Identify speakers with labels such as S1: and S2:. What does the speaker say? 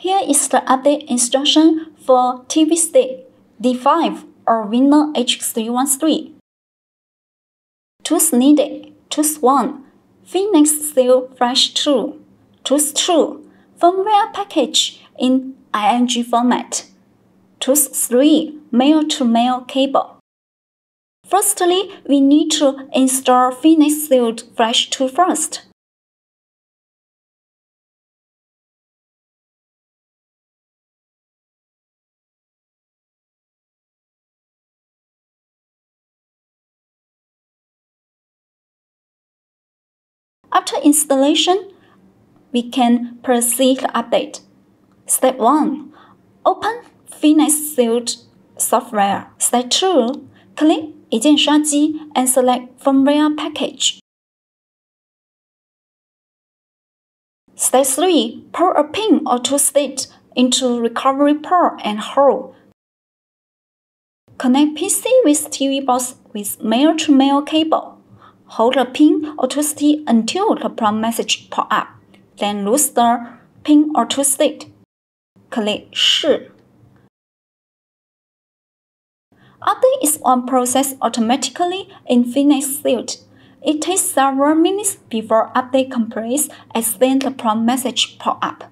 S1: Here is the update instruction for TV stick D5 Allwinner H313. Tools needed. Tools 1. Phoenix Suit Flash 2. Tools 2. Firmware package in IMG format. Tools 3. Male-to-male cable. Firstly, we need to install Phoenix Suit Flash 2 first. After installation, we can proceed to update. Step 1. Open Phoenix Sealed software. Step 2. Click 一键刷机 and select firmware package. Step 3. Pull a pin or two state into recovery port and hold. Connect PC with TV box with male-to-male cable. Hold the pin or twist until the prompt message pop up. Then lose the pin or twist it. Click 是. Update is on process automatically in Phoenix Suit. It takes several minutes before update completes and then the prompt message pop up.